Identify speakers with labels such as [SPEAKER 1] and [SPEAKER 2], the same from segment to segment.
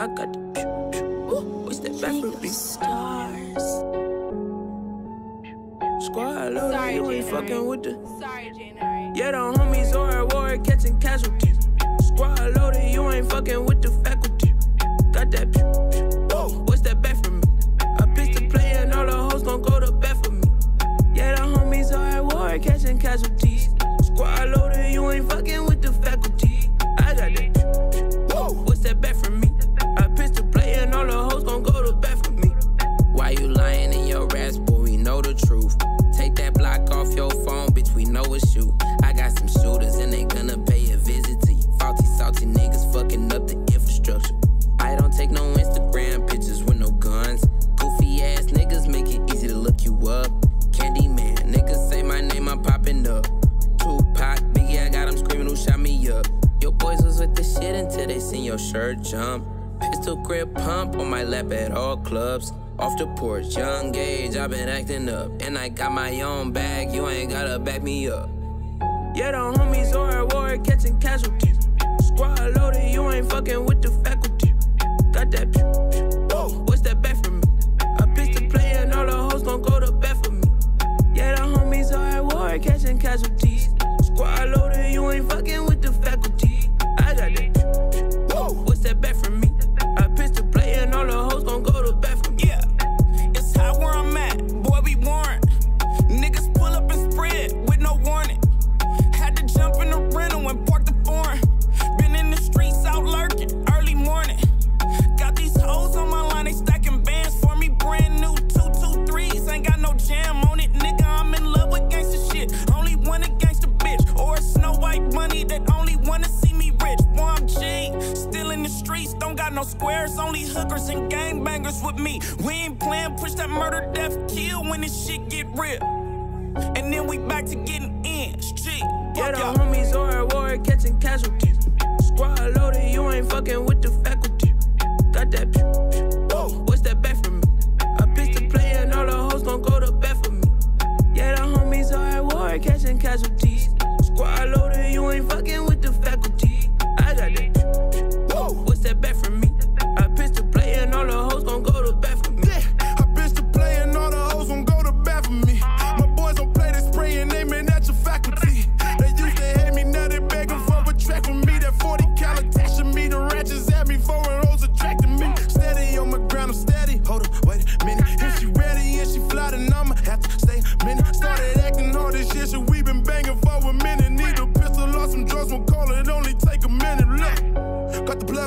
[SPEAKER 1] I got the pew, pew. Ooh, what's that back from me?
[SPEAKER 2] Stars.
[SPEAKER 1] Squad
[SPEAKER 3] look,
[SPEAKER 1] you ain't fucking with the.
[SPEAKER 3] Sorry, January.
[SPEAKER 1] Yeah, the homies are at war, catching casualties.
[SPEAKER 4] your shirt jump. Pistol grip pump on my lap at all clubs. Off the porch, young age, I've been acting up. And I got my own bag, you ain't gotta back me up.
[SPEAKER 1] Yeah, the homies are at war, catching
[SPEAKER 5] no squares, only hookers and gangbangers with me. We ain't playing, push that murder, death, kill when this shit get real. And then we back to getting in, street.
[SPEAKER 1] Yeah, the homies are at war, catching casualties. Squad loaded, you ain't fucking with the faculty. Got that pew, pew.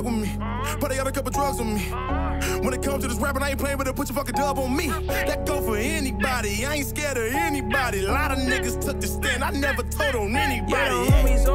[SPEAKER 1] stuck with me.
[SPEAKER 6] Probably got a couple drugs with me. When it comes to this rapping, I ain't playing, but it put your fucking dub on me. That go for anybody. I ain't scared of anybody. A lot of niggas took the stand. I never told on anybody.
[SPEAKER 1] Yeah,